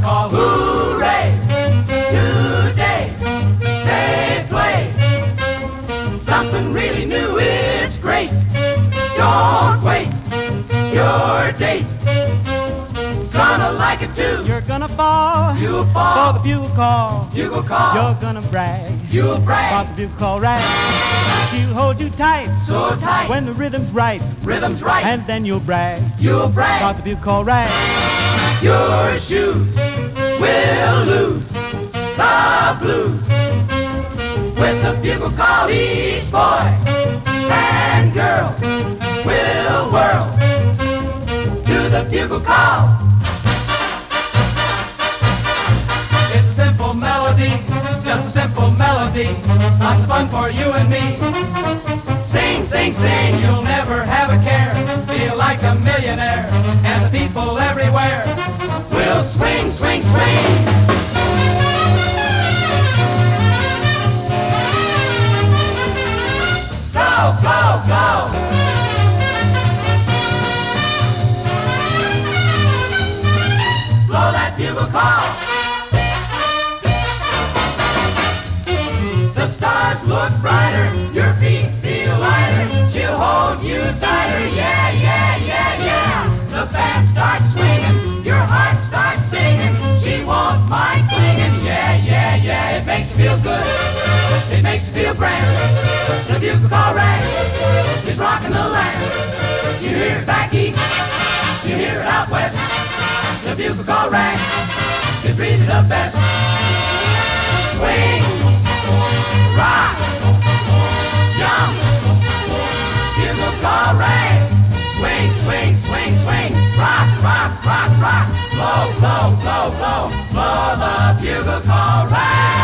call. Hooray! Today they play something really new. It's great. Don't wait your date. It's gonna like it too. You're gonna fall You'll for fall. the bugle call. Bugle call. You're gonna brag You'll brag. the bugle call rag. She'll hold you tight So tight. when the rhythm's right, Rhythm's right. and then you'll brag You'll brag. the bugle call rag. Your shoes with the bugle call. Each boy and girl will whirl to the bugle call. It's a simple melody, just a simple melody. Lots of fun for you and me. Makes you go. The stars look brighter, your feet feel lighter. She'll hold you tighter, yeah yeah yeah yeah. The band starts swinging, your heart starts singing. She won't mind clinking, yeah yeah yeah. It makes you feel good, it makes you feel grand. The bugle call rag is rocking the land. You hear it back east, you hear it out west. The bugle call rag is really the best. Swing rock, jump, bugle call rag. Swing, swing, swing, swing, rock, rock, rock, rock, blow, blow, blow, blow, blow the bugle call rag.